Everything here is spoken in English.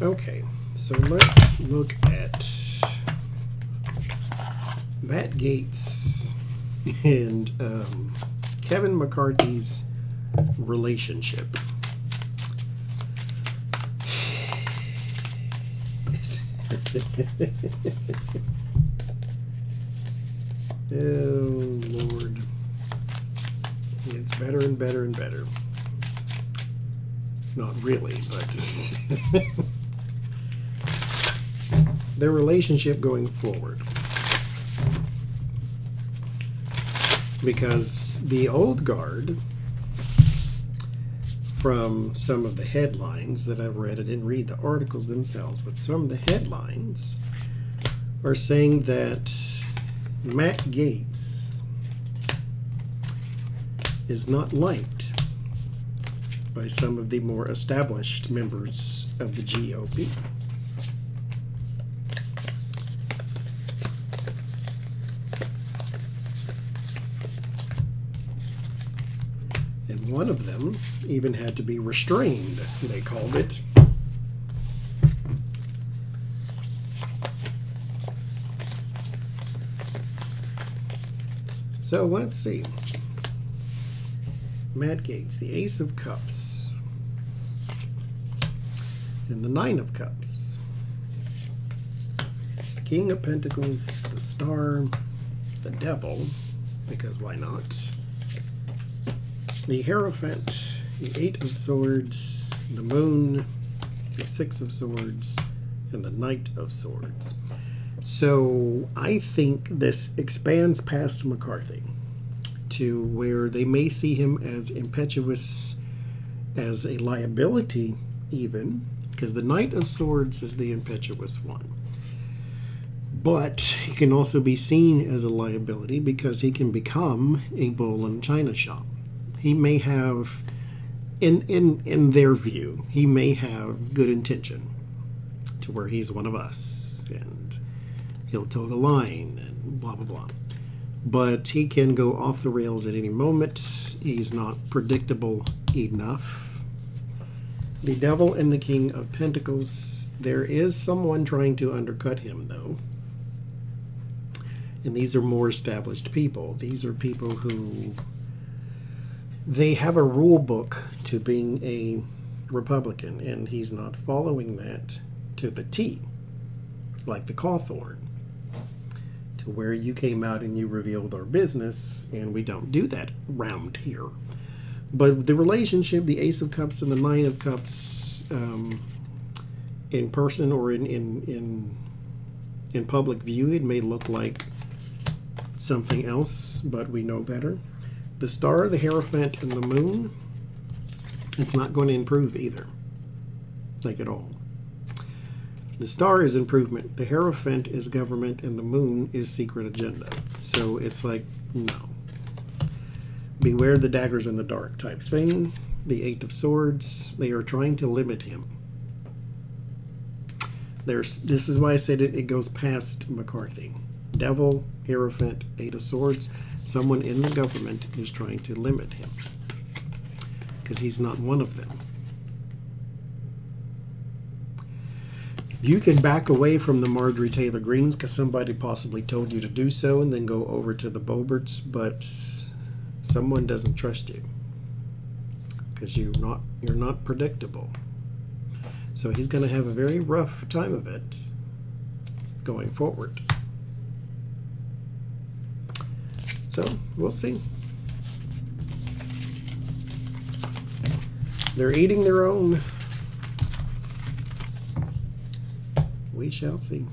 Okay, so let's look at Matt Gaetz and um, Kevin McCarthy's relationship. oh, Lord. It's better and better and better. Not really, but their relationship going forward. Because the old guard, from some of the headlines that I've read, I didn't read the articles themselves, but some of the headlines are saying that Matt Gaetz is not liked by some of the more established members of the GOP. And one of them even had to be restrained, they called it. So let's see. Matt Gaetz, the Ace of Cups, and the Nine of Cups. King of Pentacles, the Star, the Devil, because why not? The Hierophant, the Eight of Swords, the Moon, the Six of Swords, and the Knight of Swords. So I think this expands past McCarthy to where they may see him as impetuous, as a liability, even, because the Knight of Swords is the impetuous one. But he can also be seen as a liability because he can become a bull in china shop. He may have, in, in, in their view, he may have good intention to where he's one of us and he'll toe the line and blah, blah, blah but he can go off the rails at any moment. He's not predictable enough. The Devil and the King of Pentacles. There is someone trying to undercut him, though. And these are more established people. These are people who they have a rule book to being a Republican, and he's not following that to the T, like the Cawthorn to where you came out and you revealed our business, and we don't do that round here. But the relationship, the Ace of Cups and the Nine of Cups, um, in person or in, in in in public view, it may look like something else, but we know better. The Star, the Hierophant, and the Moon, it's not going to improve either, like at all. The star is improvement, the Hierophant is government, and the moon is secret agenda. So it's like, no. Beware the daggers in the dark type thing. The Eight of Swords, they are trying to limit him. There's, this is why I said it, it goes past McCarthy. Devil, Hierophant, Eight of Swords. Someone in the government is trying to limit him. Because he's not one of them. You can back away from the Marjorie Taylor Greens because somebody possibly told you to do so and then go over to the Boberts, but someone doesn't trust you because you're not you're not predictable. So he's going to have a very rough time of it going forward. So we'll see. They're eating their own we shall see.